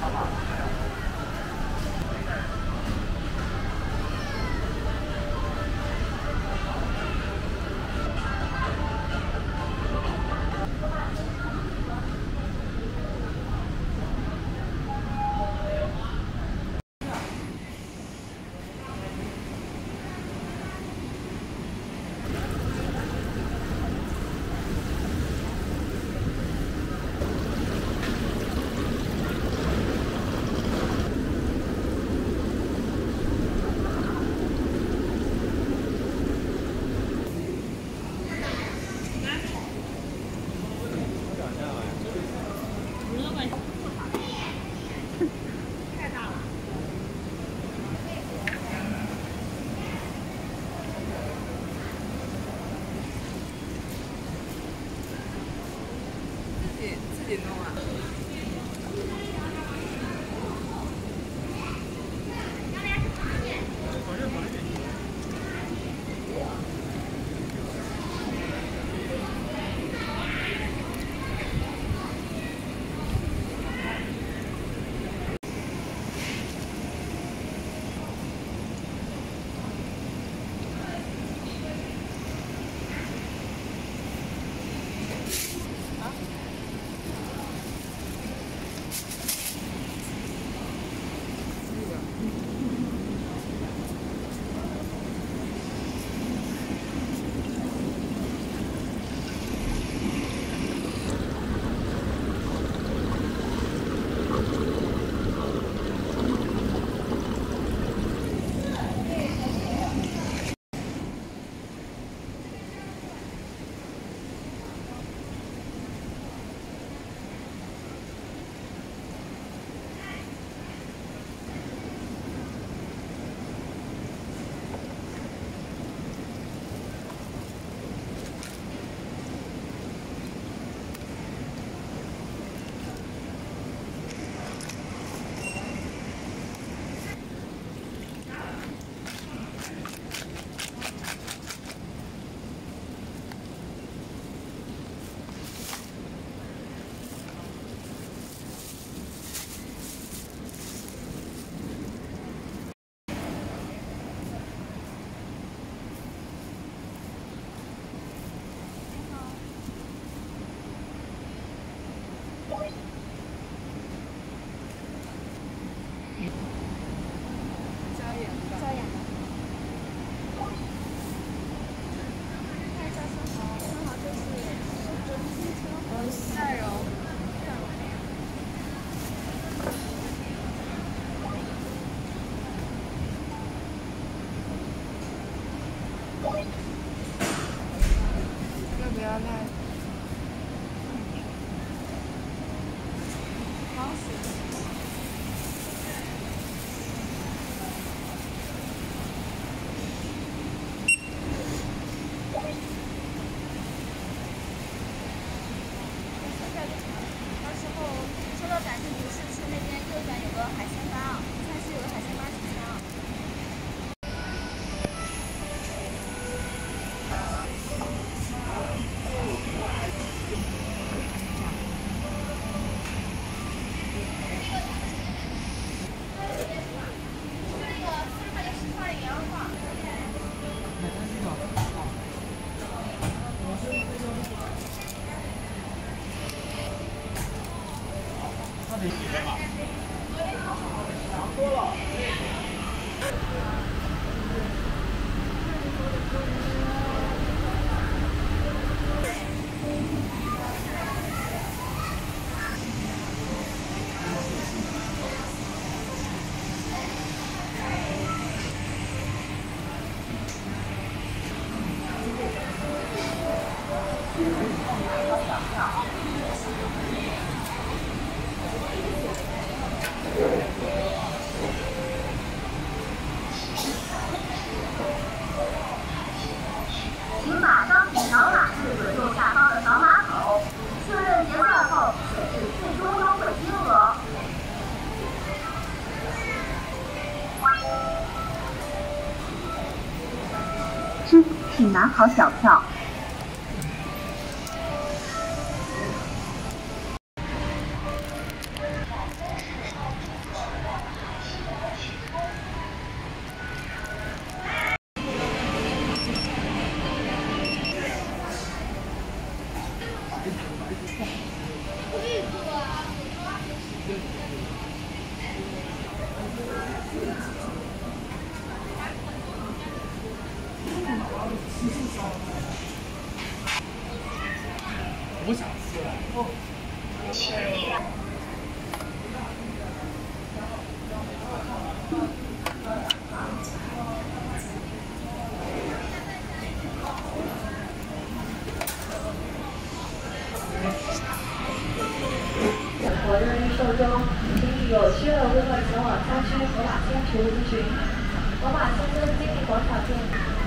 好不好？你别忙。请拿好小票。火热预售中，请有需要的顾客前往三区河马星图咨询。河马新增经济广场店。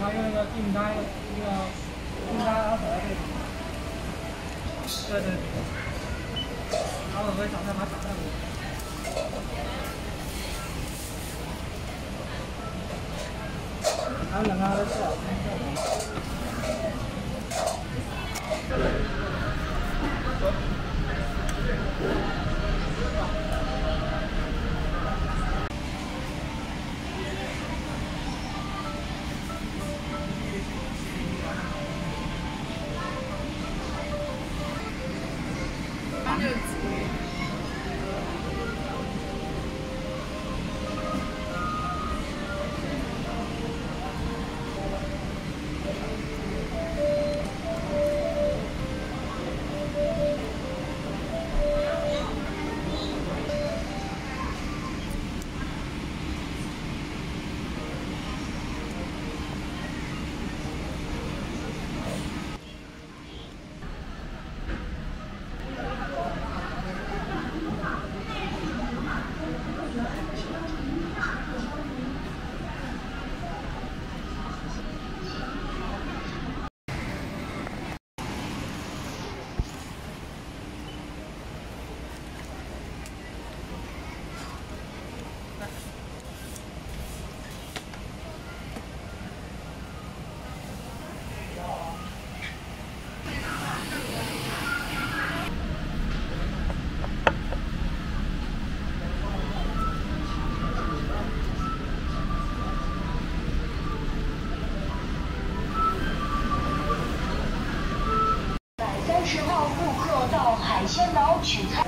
他，用那个订单，那个订单然后走在这个。对对对。然后我会找他把卡带给我。还有两个在到顾客到海鲜岛取餐。